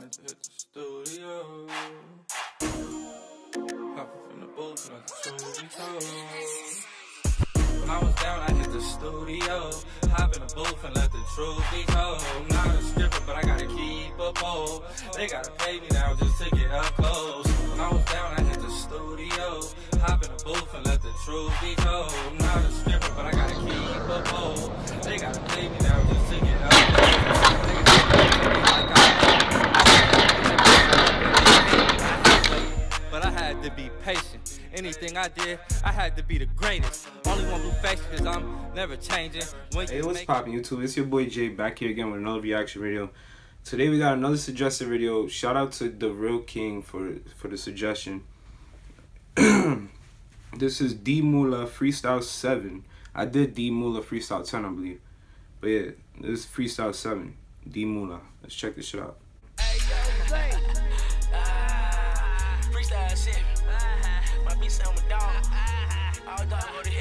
hit the studio. Hopping from the booth, like told. When I was down, I hit the studio. Hop in the booth and let the truth be told. Not a stripper, but I gotta keep a pole. They gotta pay me now just to get up close. When I was down, I hit the studio. Hop in the booth and let the truth be told. Not a stripper, but I gotta keep a pole. They gotta pay me to be patient. Anything I did, I had to be the greatest. Only one blue face, cause I'm never changing. When Hey, you what's make- poppin' YouTube? It's your boy Jay back here again with another reaction video. Today we got another suggested video. Shout out to the Real King for for the suggestion. this is Dee Mula Freestyle 7. I did Dee Mula Freestyle 10, I believe. But yeah, this is Freestyle 7. Dee Mula. Let's check this shit out. Freestyle All dog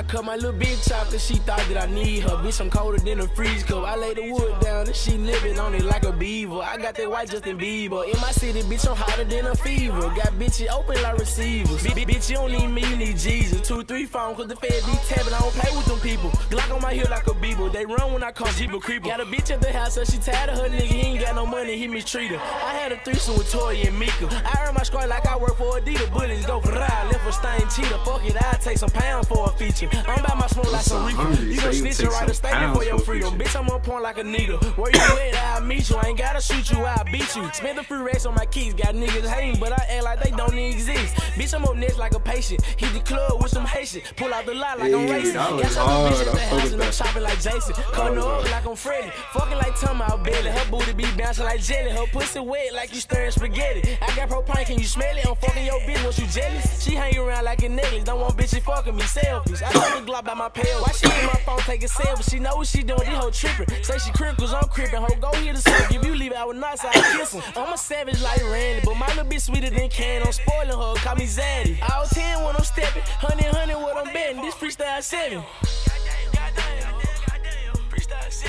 I cut my little bitch out cause she thought that I need her. Bitch, I'm colder than a freeze cup. I lay the wood down and she living on it like a beaver. I got that white Justin Bieber. In my city, bitch, I'm hotter than a fever. Got bitches open like receivers. Bi- bi- Bitch, you don't need me, you need Jesus. Two, three phone cause the fed be tapping. I don't play with them people. Glock on my heel like a beaver. They run when I call Jeep a creeper. Got a bitch at the house so she tired of her nigga. He ain't got no money, he mistreat her. I had a threesome with Toya and Mika. I earn my score like I work for Adidas. Bullets go for ride. Left for stain cheetah. Fuck it, I'll take some pounds for a feature. I'm about my smoke like some I'm reefer. You gon' snitch and write a statement for your freedom. Bitch, I'm on point like a needle. Where you at? I'll meet you. I ain't gotta shoot you, I'll beat you. Spend the free race on my keys. Got niggas hating, but I act like they don't exist. Bitch, I'm up next like a patient. Hit the club with some Haitian. Pull out the lot like I'm racing. Got some hard. bitch at the house and I'm that. chopping like Jason. Cutting her up like I'm Freddy. Fucking like Tom out belly. Her booty be bouncing like jelly. Her pussy wet like you stirring spaghetti. I got propane, can you smell it? I'm fucking your bitch, was you jealous? She hang around like a necklace. Don't want bitches fucking me selfies. I got the Glock by my pail. Why she in my phone taking selfies? She know what she doing. This hoe tripping. Say she crinkles, I'm crippin'. Ho, go here to suck. If you leave out with nuts, I kiss him. I'm a savage like Randy, but my little bitch sweeter than can. I'm spoiling her, call me Zaddy. All 10 when I'm stepping. Honey, honey, what I'm betting. This freestyle 7.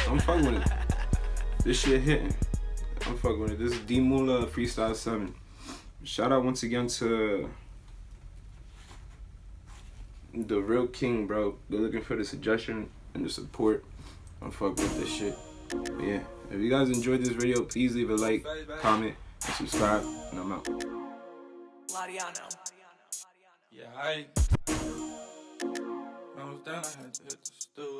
I'm fucking with it. This shit hitting. I'm fucking with it. This is Dee Mula Freestyle 7. Shout out once again to the real king, bro. They're looking for the suggestion and the support. I'm fucking with this shit. But yeah, if you guys enjoyed this video, please leave a like, comment, and subscribe. And I'm out. Lariano. Yeah, I. When I was down, I had to hit the studio.